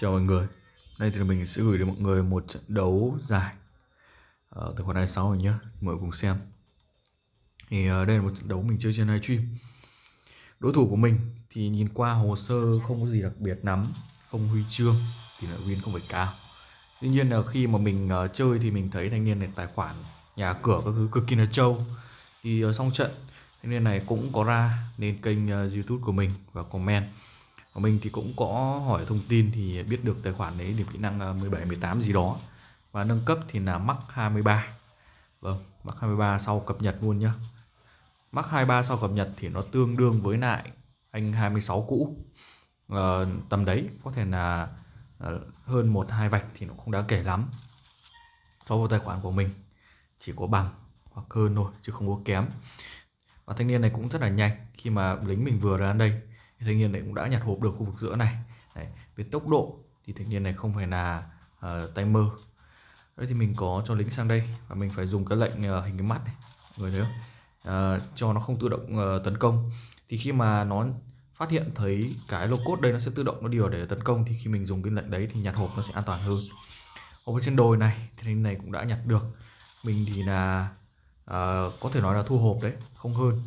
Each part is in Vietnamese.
Chào mọi người. Đây thì mình sẽ gửi đến mọi người một trận đấu dài. Ở Tài khoản 26 rồi nhé Mời cùng xem. Thì ờ, đây là một trận đấu mình chơi trên livestream. Đối thủ của mình thì nhìn qua hồ sơ không có gì đặc biệt lắm, Không huy chương thì là win không phải cao. Tuy nhiên là khi mà mình ờ, chơi thì mình thấy thanh niên này tài khoản nhà cửa các thứ cực kỳ là trâu. Thì xong trận, thanh niên này cũng có ra lên kênh youtube của mình và comment mình thì cũng có hỏi thông tin thì biết được tài khoản đấy điểm kỹ năng à, 17 18 gì đó. Và nâng cấp thì là mắc 23 vâng mắc 23 sau cập nhật luôn nhá. Mắc 23 sau cập nhật thì nó tương đương với lại anh 26 cũ. À, tầm đấy có thể là ờ, hơn một hai vạch thì nó không đáng kể lắm so với tài khoản của mình. Chỉ có bằng hoặc hơn thôi chứ không có kém. Và thanh niên này cũng rất là nhanh. Khi mà lính mình vừa ra đây thì thanh niên này cũng đã nhặt hộp được khu vực giữa này. Đấy, về tốc độ thì thanh niên này không phải là uh, tay mơ. Đấy thì mình có cho lính sang đây và mình phải dùng cái lệnh uh, hình cái mắt này. Người thấy không? Uh, cho nó không tự động uh, tấn công. Thì khi mà nó phát hiện thấy cái lô cốt đây nó sẽ tự động nó điều để tấn công thì khi mình dùng cái lệnh đấy thì nhặt hộp nó sẽ an toàn hơn. Hộp ở trên đồi này thì thanh này cũng đã nhặt được. Mình thì là uh, có thể nói là thu hộp đấy không hơn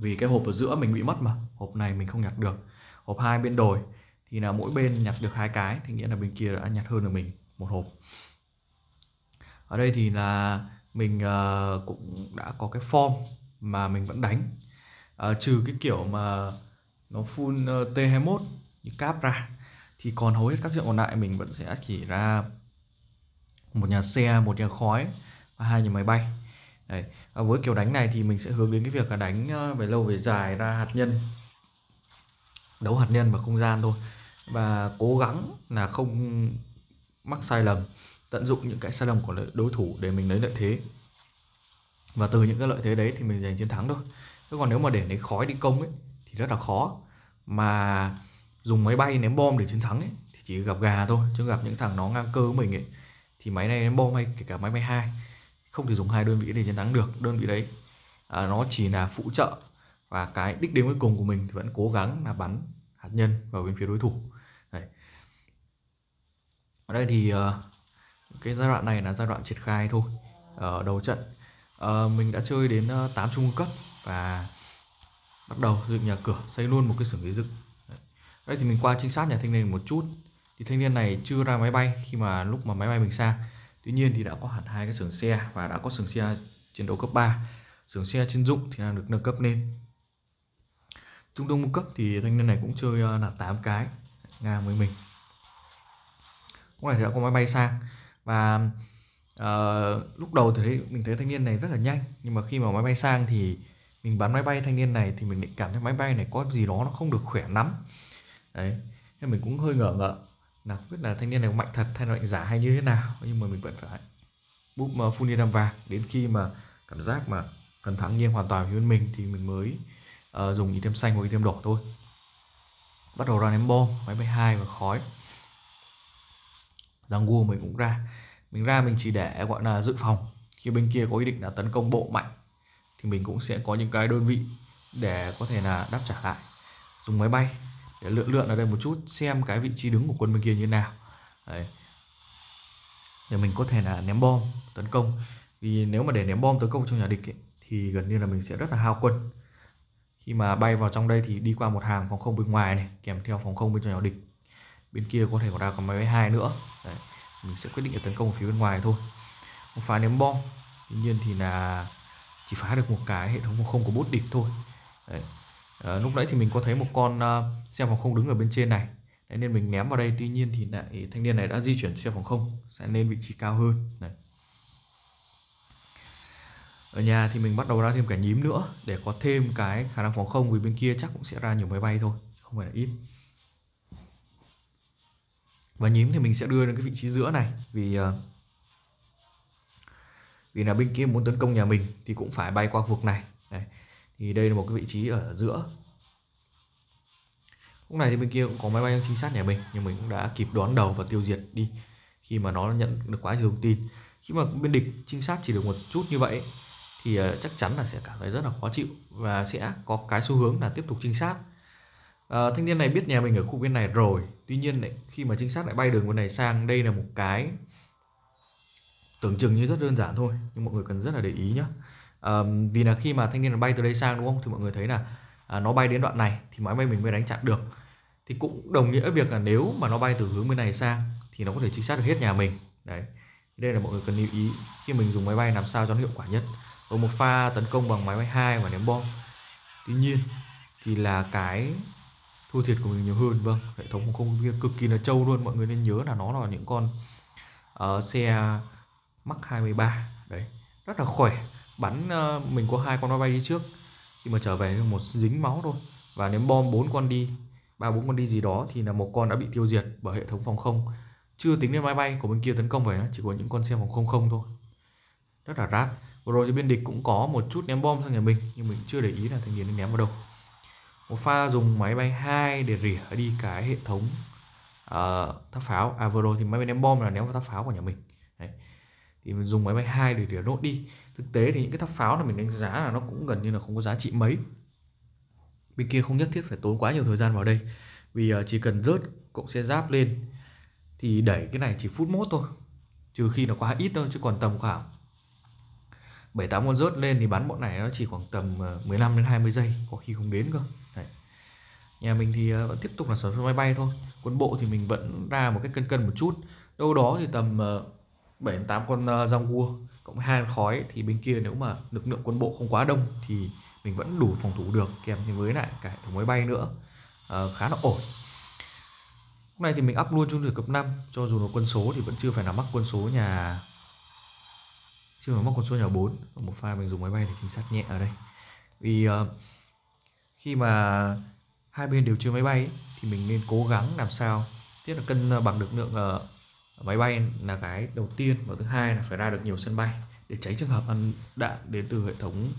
vì cái hộp ở giữa mình bị mất mà hộp này mình không nhặt được. Hộp hai bên đồi thì là mỗi bên nhặt được hai cái thì nghĩa là bên kia đã nhặt hơn được mình một hộp. Ở đây thì là mình uh, cũng đã có cái form mà mình vẫn đánh. Uh, trừ cái kiểu mà nó full ờ, uh, T21 như cáp ra thì còn hầu hết các trận còn lại mình vẫn sẽ chỉ ra một nhà xe một nhà khói và hai nhà máy bay. Đấy. À, với kiểu đánh này thì mình sẽ hướng đến cái việc là đánh ờ, về lâu về dài ra hạt nhân. Đấu hạt nhân và không gian thôi. Và cố gắng là không mắc sai lầm tận dụng những cái sai lầm của đối thủ để mình lấy lợi thế. Và từ những cái lợi thế đấy thì mình giành chiến thắng thôi. Chứ còn nếu mà để lấy khói đi công ấy thì rất là khó. Mà dùng máy bay ném bom để chiến thắng ấy thì chỉ gặp gà thôi chứ gặp những thằng nó ngang cơ của mình ấy thì máy này ném bom hay kể cả máy bay hai không thể dùng hai đơn vị để chiến thắng được đơn vị đấy à, nó chỉ là phụ trợ và cái đích đến cuối cùng của mình thì vẫn cố gắng là bắn hạt nhân vào bên phía đối thủ. Đấy. ở đây thì uh, cái giai đoạn này là giai đoạn triển khai thôi ở đầu trận. Uh, mình đã chơi đến uh, 8 trung cấp và bắt đầu dựng nhà cửa xây luôn một cái xưởng xây dựng. Đấy. đây thì mình qua trinh sát nhà thanh niên một chút. Thì thanh niên này chưa ra máy bay khi mà lúc mà máy bay mình sang Tuy nhiên thì đã có hẳn hai cái xưởng xe và đã có xưởng xe chiến đấu cấp 3 xưởng xe chuyên dụng thì đang được nâng cấp lên. Trung đông một cấp thì thanh niên này cũng chơi ờ, là 8 cái ngang với mình. Lúc này thì đã có máy bay sang và uh, lúc đầu thì thấy, mình thấy thanh niên này rất là nhanh. Nhưng mà khi mà máy bay sang thì mình bắn máy bay thanh niên này thì mình cảm thấy máy bay này có gì đó nó không được khỏe lắm. Đấy nên mình cũng hơi ngờ ngợ nào biết là thanh niên này mạnh thật hay là mạnh giả hay như thế nào nhưng mà mình vẫn phải búp ờ, mà đi niên vàng. Đến khi mà cảm giác mà cần thắng nghiêng hoàn toàn với mình thì mình mới uh, dùng item xanh hoặc item đỏ thôi. Bắt đầu ra ném bom máy bay hai và khói. Giang gua mình cũng ra. Mình ra mình chỉ để gọi là dự phòng. Khi bên kia có ý định là tấn công bộ mạnh thì mình cũng sẽ có những cái đơn vị để có thể là đáp trả lại. Dùng máy bay để lượn lượn ở đây một chút xem cái vị trí đứng của quân bên kia như thế nào. Đấy. để mình có thể là ném bom tấn công. Vì nếu mà để ném bom tấn công trong nhà địch ấy, thì gần như là mình sẽ rất là hao quân. Khi mà bay vào trong đây thì đi qua một hàng phòng không bên ngoài này kèm theo phòng không bên trong nhà địch. Bên kia có thể có ra còn máy bay hai nữa. Đấy. mình sẽ quyết định để tấn công ở phía bên ngoài thôi. Một phá ném bom tuy nhiên thì là chỉ phá được một cái hệ thống phòng không của bút địch thôi. Đấy à, lúc nãy thì mình có thấy một con uh, xe phòng không đứng ở bên trên này. Đấy, nên mình ném vào đây tuy nhiên thì lại thanh niên này đã di chuyển xe phòng không sẽ lên vị trí cao hơn. Đấy. ở nhà thì mình bắt đầu ra thêm cả nhím nữa để có thêm cái khả năng phòng không vì bên kia chắc cũng sẽ ra nhiều máy bay thôi không phải là ít. Và nhím thì mình sẽ đưa đến cái vị trí giữa này vì uh, vì là bên kia muốn tấn công nhà mình thì cũng phải bay qua vực này thì đây là một cái vị trí ở giữa. Lúc này thì bên kia cũng có máy bay trinh sát nhà mình nhưng mình cũng đã kịp đón đầu và tiêu diệt đi khi mà nó nhận được quá nhiều thông tin. Khi mà bên địch trinh sát chỉ được một chút như vậy thì ờ, chắc chắn là sẽ cảm thấy rất là khó chịu và sẽ có cái xu hướng là tiếp tục trinh sát. À, thanh niên này biết nhà mình ở khu bên này rồi tuy nhiên lại khi mà trinh sát lại bay đường bên này sang đây là một cái tưởng chừng như rất đơn giản thôi nhưng mọi người cần rất là để ý nhé um, vì là khi mà thanh niên bay từ đây sang đúng không? Thì mọi người thấy là à, nó bay đến đoạn này thì máy bay mình mới đánh chặn được. Thì cũng đồng nghĩa việc là nếu mà nó bay từ hướng bên này sang thì nó có thể trinh sát được hết nhà mình. Đấy. Đây là mọi người cần lưu ý khi mình dùng máy bay làm sao cho nó hiệu quả nhất. Ở một pha tấn công bằng máy bay hai và ném bom. Tuy nhiên thì là cái thua thiệt của mình nhiều hơn vâng. Hệ thống phòng không kia cực kỳ là trâu luôn mọi người nên nhớ là nó là những con uh, xe mắc 23 đấy rất là khỏe bắn uh, mình có hai con máy bay đi trước. Khi mà trở về một dính máu thôi. Và ném bom bốn con đi ba bốn con đi gì đó thì là một con đã bị tiêu diệt bởi hệ thống phòng không. Chưa tính đến máy bay của bên kia tấn công về nó chỉ có những con xe phòng không không thôi. Rất là rát. Vừa rồi thì bên địch cũng có một chút ném bom sang nhà mình nhưng mình chưa để ý là thanh niên ném vào đâu. Một pha dùng máy bay 2 để rỉa đi cái hệ thống uh, tháp pháo. À vừa rồi thì máy bay ném bom là ném vào tháp pháo của nhà mình. Đấy thì mình dùng máy bay 2 để rửa nốt đi. Thực tế thì những cái tháp pháo này mình đánh giá là nó cũng gần như là không có giá trị mấy. Bên kia không nhất thiết phải tốn quá nhiều thời gian vào đây. Vì ờ, chỉ cần rớt cụm xe giáp lên thì đẩy cái này chỉ phút mốt thôi, trừ khi nó quá ít thôi, chứ còn tầm khoảng 7 8 con rớt lên thì bắn bọn này nó chỉ khoảng tầm ờ, 15 đến 20 giây, có khi không đến cơ. Đấy. nhà mình thì ờ, vẫn tiếp tục là sản xuất máy bay thôi. Quân bộ thì mình vẫn ra một cái cân cân một chút. Đâu đó thì tầm 7 đến 8 con ờ, rong vua cộng với hai khói thì bên kia nếu mà lực lượng quân bộ không quá đông thì mình vẫn đủ phòng thủ được. Kèm với lại cả hệ thống máy bay nữa à, khá là ổn. Hôm nay thì mình up luôn trung thực cấp 5 Cho dù là quân số thì vẫn chưa phải là mắc quân số nhà Chưa phải mắc quân số nhà 4 Một pha mình dùng máy bay để chính xác nhẹ ở đây. Vì uh, khi mà hai bên đều chưa máy bay ấy, Thì mình nên cố gắng làm sao tức là cân bằng được lượng uh, máy bay là cái đầu tiên Và thứ hai là phải ra được nhiều sân bay Để tránh trường hợp ăn đạn đến từ hệ thống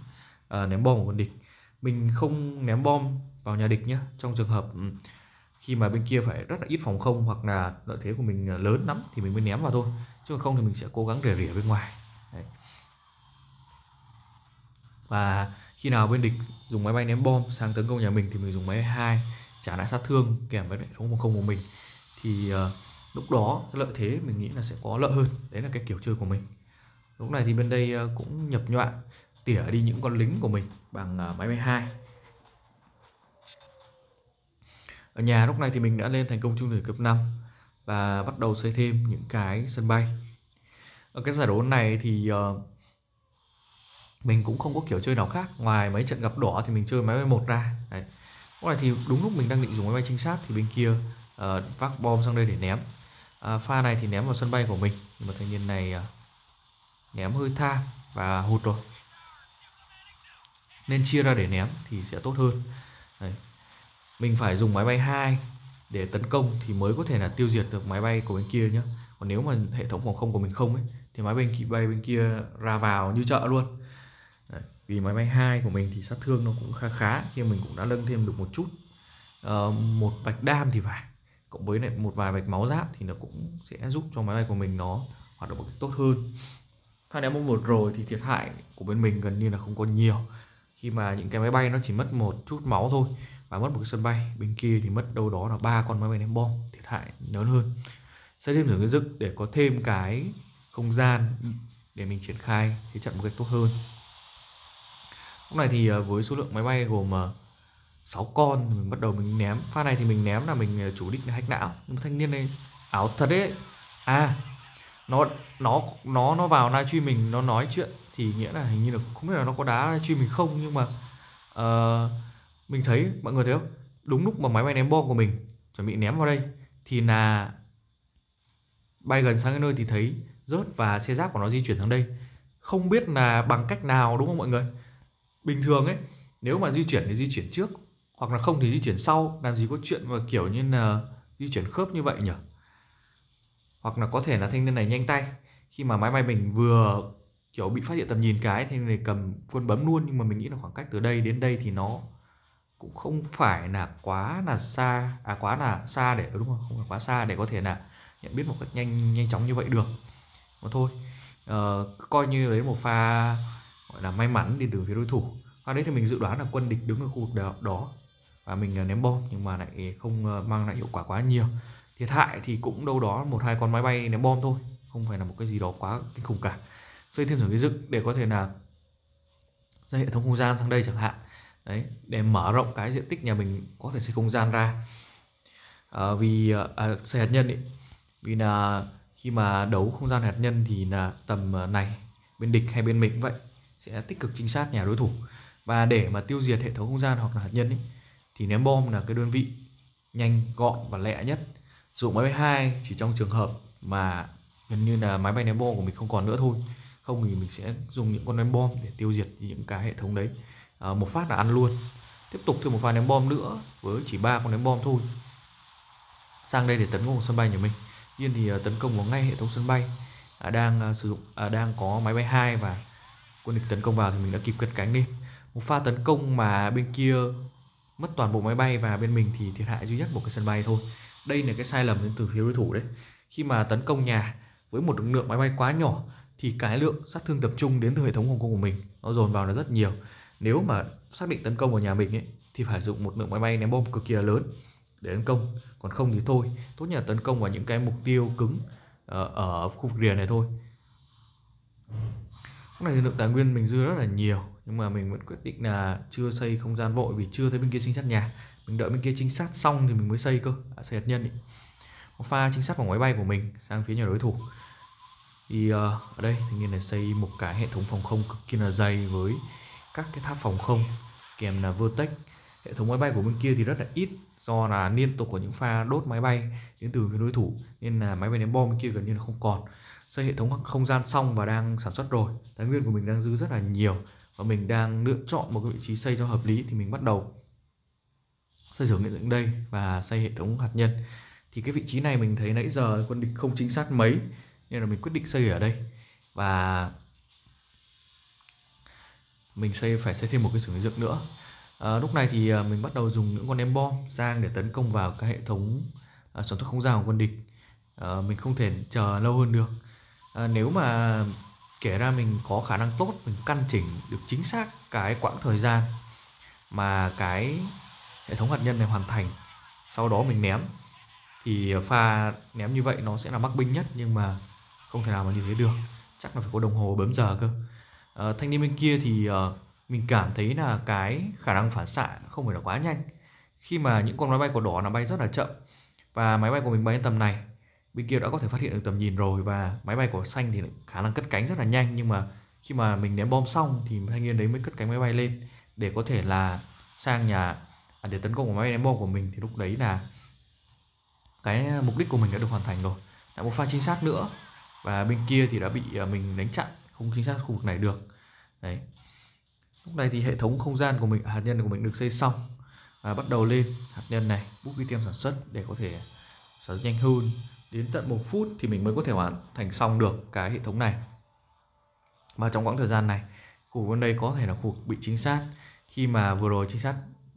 uh, ném bom của quân địch. Mình không ném bom vào nhà địch nhé Trong trường hợp ừ, khi mà bên kia phải rất là ít phòng không hoặc là lợi thế của mình ờ, lớn lắm thì mình mới ném vào thôi chứ không thì mình sẽ cố gắng rỉa rỉa bên ngoài. Đấy. và khi nào bên địch dùng máy bay ném bom sang tấn công nhà mình thì mình dùng máy bay hai trả lại sát thương kèm với hệ thống phòng không của mình. Thì uh, lúc đó cái lợi thế mình nghĩ là sẽ có lợi hơn. Đấy là cái kiểu chơi của mình. Lúc này thì bên đây ờ, cũng nhập nhọa tỉa đi những con lính của mình bằng ờ, máy bay hai. Ở nhà lúc này thì mình đã lên thành công trung thủy cấp 5 và bắt đầu xây thêm những cái sân bay. Ở cái giải đấu này thì uh, mình cũng không có kiểu chơi nào khác. Ngoài mấy trận gặp đỏ thì mình chơi máy bay một ra. Đấy. lúc này thì đúng lúc mình đang định dùng máy bay trinh sát thì bên kia uh, vác bom sang đây để ném à, pha này thì ném vào sân bay của mình. Nhưng mà thanh niên này à, ném hơi tham và hụt rồi. Nên chia ra để ném thì sẽ tốt hơn. Đấy. Mình phải dùng máy bay 2 để tấn công thì mới có thể là tiêu diệt được máy bay của bên kia nhé còn nếu mà hệ thống phòng không của mình không ấy thì máy bên kia bay bên kia ra vào như chợ luôn. Đấy, vì máy bay 2 của mình thì sát thương nó cũng khá khá khi mình cũng đã nâng thêm được một chút. Uh, một vạch đam thì phải cộng với lại một vài mạch máu giáp thì nó cũng sẽ giúp cho máy bay của mình nó hoạt động một cách tốt hơn. Pha ném một rồi thì thiệt hại của bên mình gần như là không còn nhiều. Khi mà những cái máy bay nó chỉ mất một chút máu thôi và mất một cái sân bay, bên kia thì mất đâu đó là ba con máy bay ném bom, thiệt hại lớn hơn. Sẽ thêm thử cái dực để có thêm cái không gian để mình triển khai thế trận một cách tốt hơn. Lúc này thì ờ, với số lượng máy bay gồm ờ, 6 con mình bắt đầu mình ném. Pha này thì mình ném là mình ờ, chủ định là hack não. Nhưng mà thanh niên này ảo thật đấy. À nó nó nó nó vào livestream mình nó nói chuyện thì nghĩa là hình như là không biết là nó có đá livestream mình không nhưng mà uh, mình thấy mọi người thấy không? Đúng lúc mà máy bay ném bom của mình chuẩn bị ném vào đây thì là bay gần sang cái nơi thì thấy rớt và xe giáp của nó di chuyển sang đây. Không biết là bằng cách nào đúng không mọi người? Bình thường ấy nếu mà di chuyển thì di chuyển trước hoặc là không thì di chuyển sau làm gì có chuyện mà kiểu như là di chuyển khớp như vậy nhỉ? Hoặc là có thể là thanh niên này nhanh tay khi mà máy bay mình vừa kiểu bị phát hiện tầm nhìn cái thanh niên này cầm quân bấm luôn nhưng mà mình nghĩ là khoảng cách từ đây đến đây thì nó cũng không phải là quá là xa à quá là xa để ừ, đúng không không phải quá xa để có thể là nhận biết một cách nhanh nhanh chóng như vậy được. Mà thôi uh, coi như đấy một pha gọi là may mắn đi từ phía đối thủ. Và đấy thì mình dự đoán là quân địch đứng ở khu vực đó và mình à, ném bom nhưng mà lại không à, mang lại hiệu quả quá nhiều. Thiệt hại thì cũng đâu đó một hai con máy bay ném bom thôi không phải là một cái gì đó quá kinh khủng cả. Xây thêm thử cái dựng để có thể là ra hệ thống không gian sang đây chẳng hạn. Đấy để mở rộng cái diện tích nhà mình có thể xây không gian ra. À, vì à, à xây hạt nhân ấy vì là khi mà đấu không gian hạt nhân thì là tầm này bên địch hay bên mình vậy sẽ tích cực trinh sát nhà đối thủ. Và để mà tiêu diệt hệ thống không gian hoặc là hạt nhân ấy, thì ném bom là cái đơn vị nhanh gọn và lẹ nhất. Sử dụng máy bay hai chỉ trong trường hợp mà gần như là máy bay ném bom của mình không còn nữa thôi. Không thì mình sẽ dùng những con ném bom để tiêu diệt những cái hệ thống đấy. À, một phát là ăn luôn. Tiếp tục thêm một vài ném bom nữa với chỉ ba con ném bom thôi. Sang đây để tấn công sân bay nhà mình. Nhiên thì ờ, tấn công vào ngay hệ thống sân bay. À, đang à, sử dụng à, đang có máy bay hai và quân địch tấn công vào thì mình đã kịp cất cánh lên một pha tấn công mà bên kia mất toàn bộ máy bay và bên mình thì thiệt hại duy nhất một cái sân bay thôi. Đây là cái sai lầm đến từ phía đối thủ đấy. Khi mà tấn công nhà với một lượng máy bay quá nhỏ thì cái lượng sát thương tập trung đến từ hệ thống phòng không của mình nó dồn vào là rất nhiều. Nếu mà xác định tấn công vào nhà mình ấy thì phải dùng một lượng máy bay ném bom cực kỳ là lớn để tấn công. Còn không thì thôi tốt nhất là tấn công vào những cái mục tiêu cứng ở, ở khu vực rìa này thôi. Lúc này thì lượng tài nguyên mình dư rất là nhiều nhưng mà mình vẫn quyết định là chưa xây không gian vội vì chưa thấy bên kia chính sát nhà. Mình đợi bên kia chính sát xong thì mình mới xây cơ à, xây hạt nhân ý. một pha chính sát vào máy bay của mình sang phía nhà đối thủ. Thì uh, ở đây thì nhiên là xây một cái hệ thống phòng không cực kỳ là dày với các cái tháp phòng không kèm là Vertex. Hệ thống máy bay của bên kia thì rất là ít do là liên tục có những pha đốt máy bay đến từ phía đối thủ nên là máy bay ném bom bên kia gần như là không còn. Xây hệ thống không gian xong và đang sản xuất rồi. Tài nguyên của mình đang dư rất là nhiều và mình đang lựa chọn một cái vị trí xây cho hợp lý thì mình bắt đầu. Xây dựng những đây và xây hệ thống hạt nhân. Thì cái vị trí này mình thấy nãy giờ quân địch không chính xác mấy nên là mình quyết định xây ở đây. Và mình xây phải xây thêm một cái xưởng dựng nữa. À, lúc này thì ờ, mình bắt đầu dùng những con ném bom sang để tấn công vào cái hệ thống à, sản xuất không gian của quân địch. À, mình không thể chờ lâu hơn được. À, nếu mà kể ra mình có khả năng tốt mình căn chỉnh được chính xác cái quãng thời gian mà cái hệ thống hạt nhân này hoàn thành sau đó mình ném. Thì pha ném như vậy nó sẽ là mắc binh nhất nhưng mà không thể nào mà như thế được. Chắc là phải có đồng hồ bấm giờ cơ. À, thanh niên bên kia thì uh, mình cảm thấy là cái khả năng phản xạ không phải là quá nhanh. Khi mà những con máy bay của đỏ nó bay rất là chậm và máy bay của mình bay đến tầm này bên kia đã có thể phát hiện được tầm nhìn rồi và máy bay của xanh thì khả năng cất cánh rất là nhanh. Nhưng mà khi mà mình ném bom xong thì thanh niên đấy mới cất cánh máy bay lên để có thể là sang nhà à, để tấn công của máy bay ném bom của mình. Thì lúc đấy là cái mục đích của mình đã được hoàn thành rồi. Lại một pha chính xác nữa và bên kia thì đã bị à, mình đánh chặn không chính xác khu vực này được. Đấy. Lúc này thì hệ thống không gian của mình hạt nhân của mình được xây xong và bắt đầu lên. Hạt nhân này bút ghi tiêm sản xuất để có thể sản xuất nhanh hơn đến tận một phút thì mình mới có thể hoàn thành xong được cái hệ thống này. Mà trong quãng thời gian này khu vực đây có thể là khu vực bị chính xác khi mà vừa rồi chính xác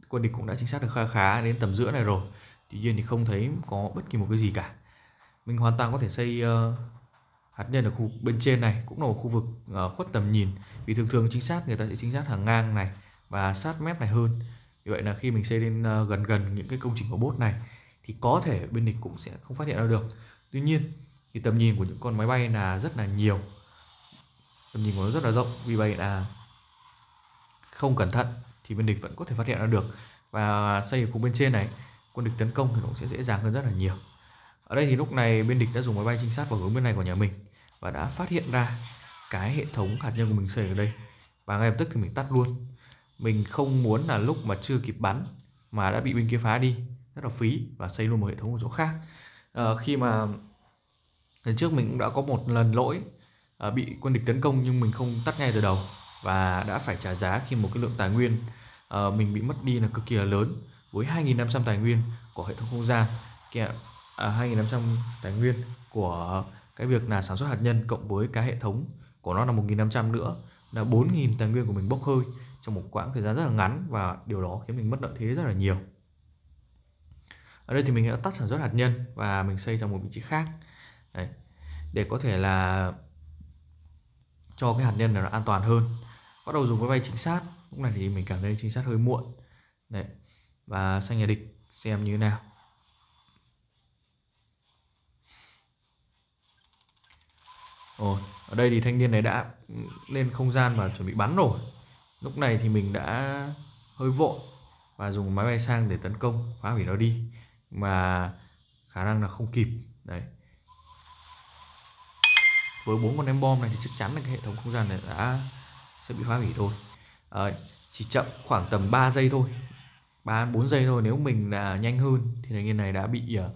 quân địch cũng đã chính xác được khá khá đến tầm giữa này rồi. Tuy nhiên thì không thấy có bất kỳ một cái gì cả. Mình hoàn toàn có thể xây uh, hạt nhân ở khu bên trên này cũng là một khu vực uh, khuất tầm nhìn. Vì thường thường chính xác người ta sẽ chính xác hàng ngang này và sát mép này hơn. Vì vậy là khi mình xây lên uh, gần gần những cái công trình của bốt này thì có thể bên địch cũng sẽ không phát hiện ra được. Tuy nhiên, thì tầm nhìn của những con máy bay là rất là nhiều. Tầm nhìn của nó rất là rộng, vì vậy là không cẩn thận thì bên địch vẫn có thể phát hiện ra được. Và xây ở khu bên trên này, quân địch tấn công thì nó cũng sẽ dễ dàng hơn rất là nhiều. Ở đây thì lúc này bên địch đã dùng máy bay trinh sát vào hướng bên này của nhà mình và đã phát hiện ra cái hệ thống hạt nhân của mình xây ở đây. Và ngay lập tức thì mình tắt luôn. Mình không muốn là lúc mà chưa kịp bắn mà đã bị bên kia phá đi rất là phí và xây luôn một hệ thống ở chỗ khác. À, khi mà lần trước mình cũng đã có một lần lỗi à, bị quân địch tấn công nhưng mình không tắt ngay từ đầu và đã phải trả giá khi một cái lượng tài nguyên à, mình bị mất đi là cực kỳ là lớn với 2.500 tài nguyên của hệ thống không gian. Kìa à, 2.500 tài nguyên của cái việc là sản xuất hạt nhân cộng với cái hệ thống của nó là 1.500 nữa là 4.000 tài nguyên của mình bốc hơi trong một quãng thời gian rất là ngắn và điều đó khiến mình mất lợi thế rất là nhiều ở đây thì mình đã tắt sản xuất hạt nhân và mình xây trong một vị trí khác. Đấy. để có thể là cho cái hạt nhân này nó an toàn hơn. Bắt đầu dùng máy bay chính xác lúc này thì mình cảm thấy chính xác hơi muộn. Đấy. và sang nhà địch xem như thế nào. Ồ, ở đây thì thanh niên này đã lên không gian và chuẩn bị bắn rồi. Lúc này thì mình đã hơi vội và dùng máy bay sang để tấn công phá hủy nó đi mà khả năng là không kịp. Đấy. Với bốn con ném bom này thì chắc chắn là cái hệ thống không gian này đã sẽ bị phá hủy thôi. À, chỉ chậm khoảng tầm 3 giây thôi. Ba bốn giây thôi. Nếu mình là nhanh hơn thì thanh niên này đã bị uh,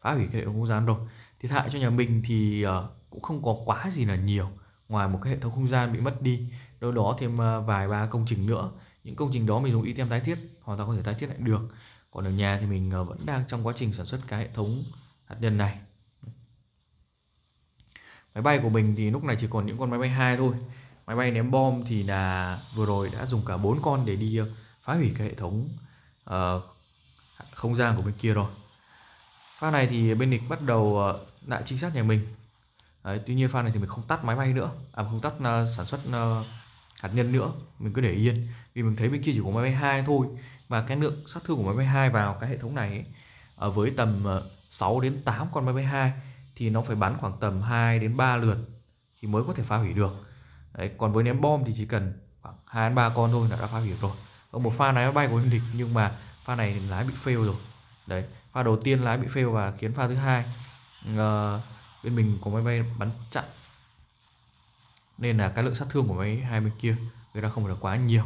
phá hủy cái hệ thống không gian rồi. Thiệt hại cho nhà mình thì uh, cũng không có quá gì là nhiều. Ngoài một cái hệ thống không gian bị mất đi đâu đó thêm uh, vài ba công trình nữa. Những công trình đó mình dùng item tái thiết hoàn toàn có thể tái thiết lại được còn ở nhà thì mình ờ, vẫn đang trong quá trình sản xuất cái hệ thống hạt nhân này. Máy bay của mình thì lúc này chỉ còn những con máy bay hai thôi. Máy bay ném bom thì là vừa rồi đã dùng cả bốn con để đi ờ, phá hủy cái hệ thống uh, không gian của bên kia rồi. Pha này thì bên địch bắt đầu uh, lại trinh sát nhà mình. Đấy, tuy nhiên pha này thì mình không tắt máy bay nữa à không tắt uh, sản xuất uh, hạt nhân nữa. Mình cứ để yên. Vì mình thấy bên kia chỉ có máy bay hai thôi và cái lượng sát thương của máy bay hai vào cái hệ thống này ấy, ở với tầm ờ, 6 đến 8 con máy bay hai thì nó phải bắn khoảng tầm 2 đến 3 lượt thì mới có thể phá hủy được. Đấy, còn với ném bom thì chỉ cần khoảng 2 đến 3 con thôi là đã phá hủy rồi. Ở một pha này máy bay của địch nhưng mà pha này lái bị fail rồi. Đấy pha đầu tiên lái bị fail và khiến pha thứ hai uh, bên mình có máy bay bắn chặn. Nên là cái lượng sát thương của máy hai bên kia người ta không phải là quá nhiều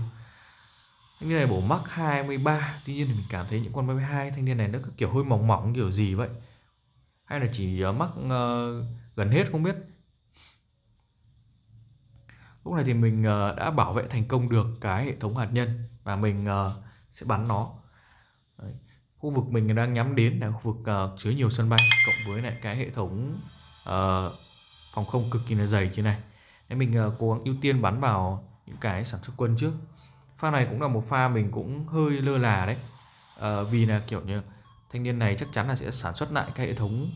thanh niên này bổ mắc 23 tuy nhiên thì mình cảm thấy những con máy bay hai thanh niên này nó kiểu hơi mỏng mỏng kiểu gì vậy? Hay là chỉ ờ, mắc uh, ờ, gần hết không biết? Lúc này thì mình uh, đã bảo vệ thành công được cái hệ thống hạt nhân và mình uh, sẽ bắn nó. Đấy. khu vực mình đang nhắm đến là khu vực uh, chứa nhiều sân bay cộng với lại cái hệ thống uh, phòng không cực kỳ là dày như này. Nên mình uh, cố gắng ưu tiên bắn vào những cái sản xuất quân trước pha này cũng là một pha mình cũng hơi lơ là đấy. À, vì là kiểu như thanh niên này chắc chắn là sẽ sản xuất lại cái hệ thống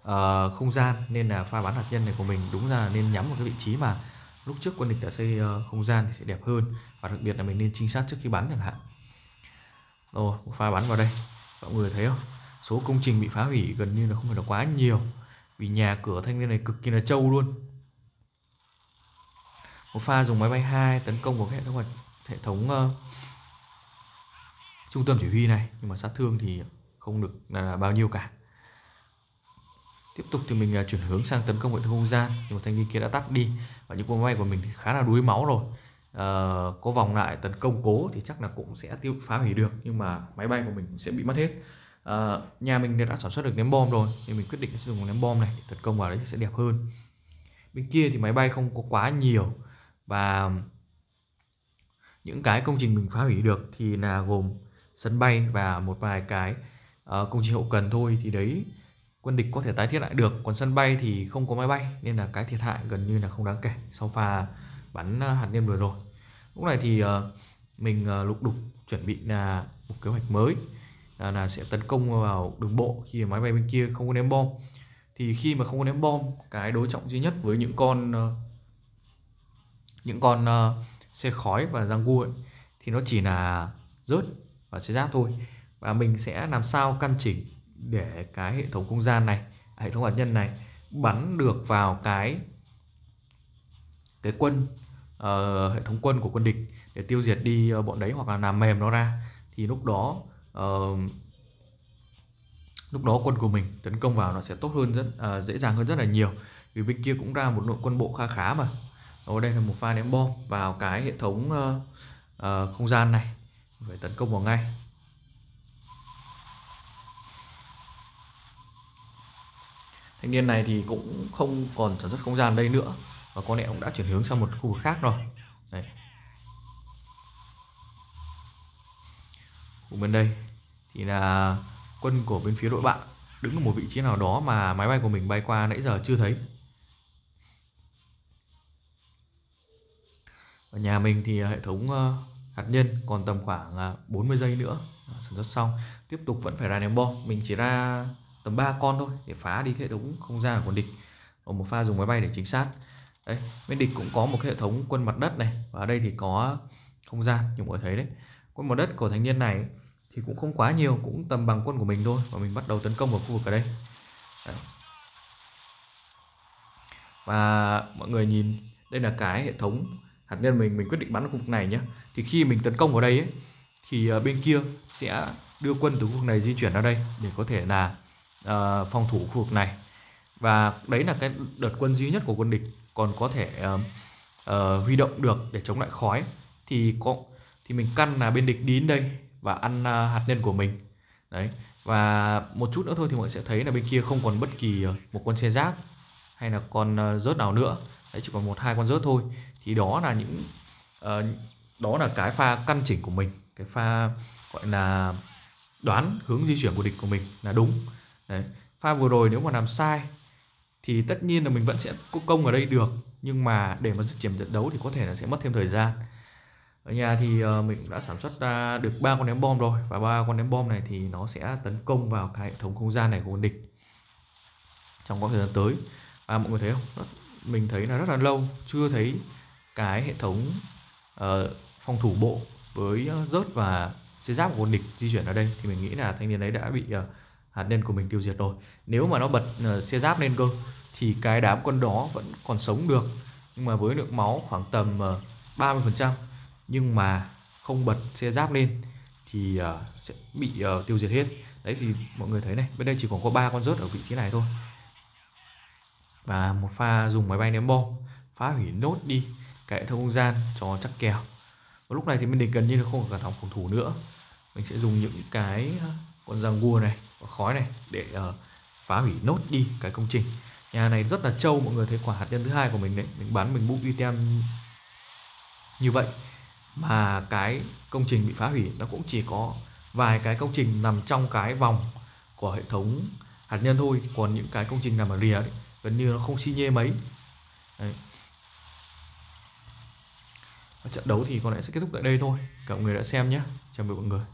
uh, không gian nên là pha bắn hạt nhân này của mình đúng ra là nên nhắm vào cái vị trí mà lúc trước quân địch đã xây uh, không gian thì sẽ đẹp hơn. Và đặc biệt là mình nên trinh sát trước khi bắn chẳng hạn. Rồi một pha bắn vào đây mọi người thấy không? Số công trình bị phá hủy gần như là không phải là quá nhiều. Vì nhà cửa thanh niên này cực kỳ là trâu luôn một pha dùng máy bay hai tấn công vào cái hệ thống hệ thống uh, trung tâm chỉ huy này. Nhưng mà sát thương thì không được là, là bao nhiêu cả. Tiếp tục thì mình uh, chuyển hướng sang tấn công hệ thống không gian. Nhưng mà thanh niên kia đã tắt đi và những con máy bay của mình thì khá là đuối máu rồi. Uh, có vòng lại tấn công cố thì chắc là cũng sẽ tiêu phá hủy được. Nhưng mà máy bay của mình sẽ bị mất hết. Uh, nhà mình đã sản xuất được ném bom rồi thì mình quyết định sử dụng ném bom này để tấn công vào đấy sẽ đẹp hơn. Bên kia thì máy bay không có quá nhiều và những cái công trình mình phá hủy được thì là gồm sân bay và một vài cái uh, công trình hậu cần thôi. Thì đấy quân địch có thể tái thiết lại được. Còn sân bay thì không có máy bay nên là cái thiệt hại gần như là không đáng kể sau pha bắn ờ, hạt nhân vừa rồi. Lúc này thì uh, mình uh, lục đục chuẩn bị là một kế hoạch mới là, là sẽ tấn công vào đường bộ khi máy bay bên kia không có ném bom. Thì khi mà không có ném bom cái đối trọng duy nhất với những con uh, những con uh, xe khói và răng cua thì nó chỉ là rớt và xe giáp thôi. Và mình sẽ làm sao căn chỉnh để cái hệ thống không gian này à, hệ thống hạt nhân này bắn được vào cái cái quân uh, hệ thống quân của quân địch để tiêu diệt đi uh, bọn đấy hoặc là làm mềm nó ra. Thì lúc đó uh, lúc đó quân của mình tấn công vào nó sẽ tốt hơn rất uh, dễ dàng hơn rất là nhiều. Vì bên kia cũng ra một đội quân bộ kha khá mà ở đây là một pha ném bom vào cái hệ thống uh, uh, không gian này. Phải tấn công vào ngay. Thanh niên này thì cũng không còn sản xuất không gian đây nữa và có lẽ cũng đã chuyển hướng sang một khu vực khác rồi. Đấy. Ở bên đây thì là quân của bên phía đội bạn đứng ở một vị trí nào đó mà máy bay của mình bay qua nãy giờ chưa thấy. Ở nhà mình thì ờ, hệ thống ờ, hạt nhân còn tầm khoảng ờ, 40 giây nữa. Sản xuất xong, tiếp tục vẫn phải ra ném bom. Mình chỉ ra tầm 3 con thôi để phá đi hệ thống không gian của địch. Ở một pha dùng máy bay để chính xác đấy, bên địch cũng có một cái hệ thống quân mặt đất này và ở đây thì có không gian, như mọi người thấy đấy. Quân mặt đất của thanh niên này thì cũng không quá nhiều, cũng tầm bằng quân của mình thôi và mình bắt đầu tấn công vào khu vực ở đây. Đấy. và mọi người nhìn, đây là cái hệ thống hạt nhân mình mình quyết định bắn ở khu vực này nhé thì khi mình tấn công vào đây ấy, thì ờ, bên kia sẽ đưa quân từ khu vực này di chuyển ra đây để có thể là uh, phòng thủ khu vực này. Và đấy là cái đợt quân duy nhất của quân địch còn có thể uh, uh, huy động được để chống lại khói. Thì có thì mình căn là bên địch đi đến đây và ăn uh, hạt nhân của mình. Đấy. Và một chút nữa thôi thì mọi người sẽ thấy là bên kia không còn bất kỳ một con xe giáp hay là con rớt nào nữa đấy chỉ còn một hai con rớt thôi. Thì đó là những uh, đó là cái pha căn chỉnh của mình. Cái pha gọi là đoán hướng di chuyển của địch của mình là đúng. Đấy pha vừa rồi nếu mà làm sai thì tất nhiên là mình vẫn sẽ công ở đây được. Nhưng mà để mà dứt điểm trận đấu thì có thể là sẽ mất thêm thời gian. Ở nhà thì uh, mình đã sản xuất ra được ba con ném bom rồi. Và ba con ném bom này thì nó sẽ tấn công vào cái hệ thống không gian này của địch trong quãng thời gian tới. Và mọi người thấy không? Mình thấy là rất là lâu chưa thấy cái hệ thống uh, phòng thủ bộ với ờ, rớt và xe giáp của địch di chuyển ở đây. Thì mình nghĩ là thanh niên ấy đã bị uh, hạt nhân của mình tiêu diệt rồi. Nếu mà nó bật uh, xe giáp lên cơ thì cái đám quân đó vẫn còn sống được. Nhưng mà với lượng máu khoảng tầm uh, 30% nhưng mà không bật xe giáp lên thì uh, sẽ bị uh, tiêu diệt hết. Đấy thì mọi người thấy này bên đây chỉ còn có ba con rớt ở vị trí này thôi và một pha dùng máy bay ném bom phá hủy nốt đi cái hệ thống không gian cho chắc kèo. Và lúc này thì mình địch gần như là không còn cả phòng thủ nữa. Mình sẽ dùng những cái ờ, con răng gua này và khói này để uh, phá hủy nốt đi cái công trình. Nhà này rất là trâu mọi người thấy quả hạt nhân thứ hai của mình đấy mình bắn mình bung item như vậy. Mà cái công trình bị phá hủy nó cũng chỉ có vài cái công trình nằm trong cái vòng của hệ thống hạt nhân thôi. Còn những cái công trình nằm ở rìa đấy gần như nó không xi nhê mấy. Đấy. Và trận đấu thì có lẽ sẽ kết thúc tại đây thôi. Cảm ơn người đã xem nhé. Chào mừng mọi người.